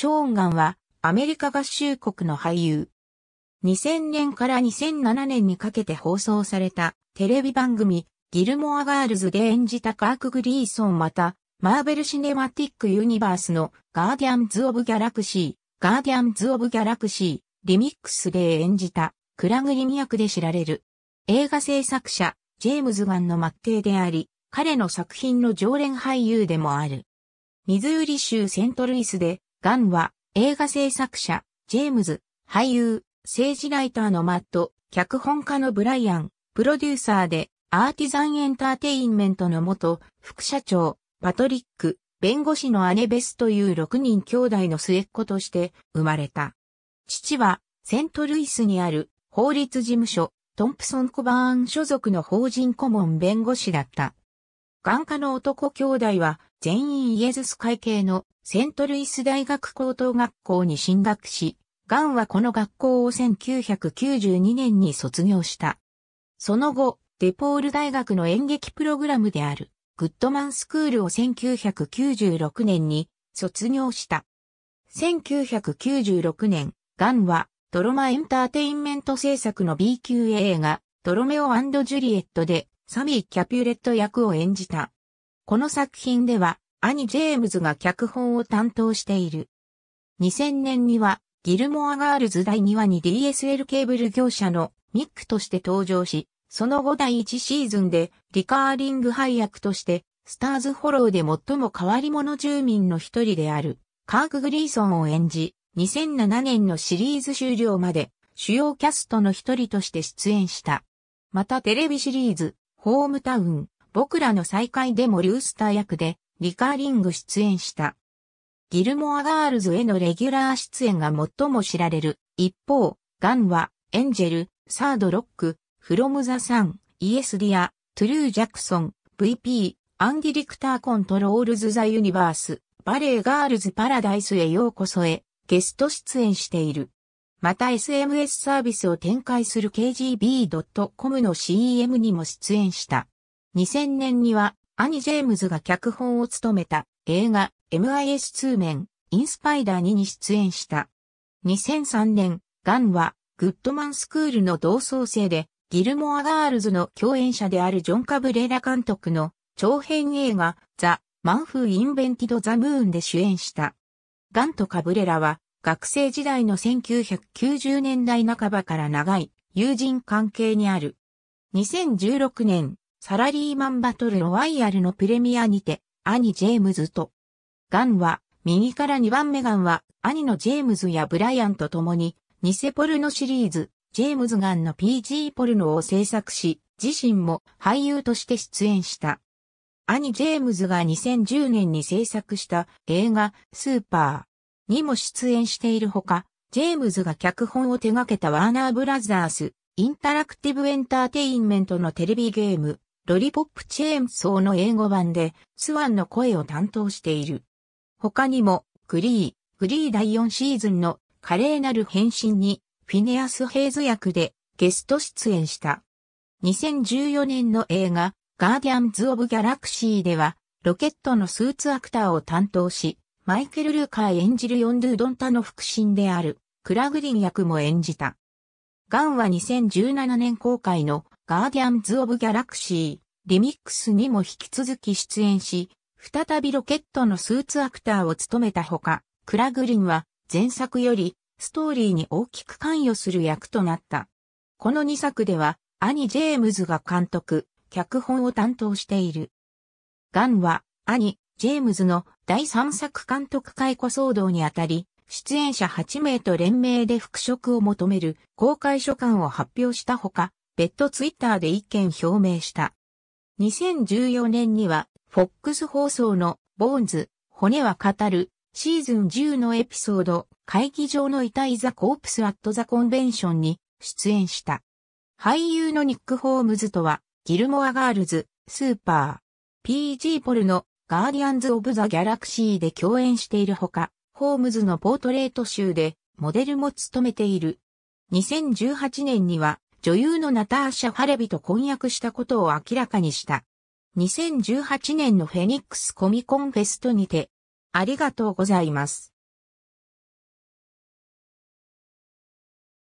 ショーンガンはアメリカ合衆国の俳優。2000年から2007年にかけて放送されたテレビ番組ギルモアガールズで演じたカーク・グリーソンまたマーベル・シネマティック・ユニバースのガーディアンズ・オブ・ギャラクシー、ガーディアンズ・オブ・ギャラクシー、リミックスで演じたクラグリン役で知られる。映画制作者、ジェームズ・ガンの末弟であり、彼の作品の常連俳優でもある。ミズーリ州セントルイスで、ガンは映画制作者、ジェームズ、俳優、政治ライターのマット、脚本家のブライアン、プロデューサーでアーティザンエンターテインメントの元副社長、パトリック、弁護士の姉ベスという6人兄弟の末っ子として生まれた。父はセントルイスにある法律事務所トンプソン・コバーン所属の法人顧問弁護士だった。眼科の男兄弟は全員イエズス会系のセントルイス大学高等学校に進学し、ガンはこの学校を1992年に卒業した。その後、デポール大学の演劇プログラムであるグッドマンスクールを1996年に卒業した。1996年、ガンはドロマエンターテインメント制作の B 級映画ドロメオジュリエットでサミー・キャピュレット役を演じた。この作品では兄ジェームズが脚本を担当している。2000年にはギルモアガールズ第2話に DSL ケーブル業者のミックとして登場し、その後第1シーズンでリカーリング配役としてスターズフォローで最も変わり者住民の一人であるカーク・グリーソンを演じ、2007年のシリーズ終了まで主要キャストの一人として出演した。またテレビシリーズ、ホームタウン、僕らの再会でもリュースター役でリカーリング出演した。ギルモアガールズへのレギュラー出演が最も知られる。一方、ガンはエンジェル、サードロック、フロムザサン、イエスディア、トゥルー・ジャクソン、VP、アンディリクターコントロールズ・ザ・ユニバース、バレー・ガールズ・パラダイスへようこそへ、ゲスト出演している。また SMS サービスを展開する kgb.com の CM にも出演した。2000年には、兄ジェームズが脚本を務めた映画 MIS2 面、インスパイダー2に出演した。2003年、ガンはグッドマンスクールの同窓生でギルモアガールズの共演者であるジョン・カブレラ監督の長編映画ザ・マンフー・インベンティド・ザ・ムーンで主演した。ガンとカブレラは学生時代の1990年代半ばから長い友人関係にある。2016年、サラリーマンバトルロワイヤルのプレミアにて、兄ジェームズと、ガンは、右から2番目ガンは、兄のジェームズやブライアンと共に、ニセポルノシリーズ、ジェームズガンの PG ポルノを制作し、自身も俳優として出演した。兄ジェームズが2010年に制作した映画スーパーにも出演しているほか、ジェームズが脚本を手掛けたワーナーブラザースインタラクティブエンターテインメントのテレビゲームロリポップチェーンソーの英語版でスワンの声を担当している。他にもグリー、グリー第4シーズンの華麗なる変身にフィネアス・ヘイズ役でゲスト出演した。2014年の映画ガーディアンズ・オブ・ギャラクシーではロケットのスーツアクターを担当し、マイケル・ルーカー演じるヨンドゥ・ウドンタの腹心であるクラグリン役も演じた。ガンは2017年公開のガーディアンズ・オブ・ギャラクシーリミックスにも引き続き出演し、再びロケットのスーツアクターを務めたほか、クラグリンは前作よりストーリーに大きく関与する役となった。この2作では、兄ジェームズが監督、脚本を担当している。ガンは、兄、ジェームズの第3作監督解雇騒動にあたり、出演者8名と連名で復職を求める公開書簡を発表したほか、別途ツイッターで意見表明した。2014年には、フォックス放送のボーンズ、骨は語るシーズン10のエピソード、会議場の遺体ザ・コープス・アット・ザ・コンベンションに出演した。俳優のニック・ホームズとは、ギルモア・ガールズ、スーパー、PG ポルのガーディアンズ・オブ・ザ・ギャラクシーで共演しているほか、ホームズのポートレート集でモデルも務めている。2018年には女優のナターシャ・ハレビと婚約したことを明らかにした。2018年のフェニックスコミコンフェストにてありがとうございます。